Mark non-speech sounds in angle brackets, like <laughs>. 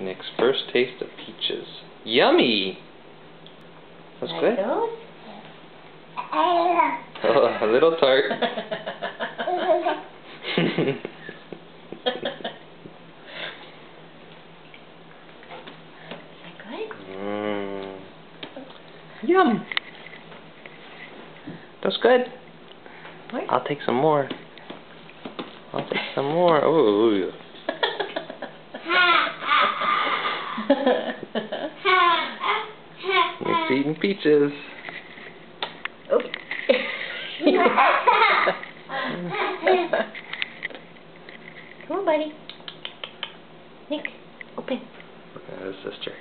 Nick's first taste of peaches. Yummy! That's good. Oh, <laughs> a little tart. Is that good? mm. Yum! That's good. I'll take some more. I'll take some more. Ooh. He's eating peaches. Oh. <laughs> Come on, buddy. Nick, open. Look at his sister.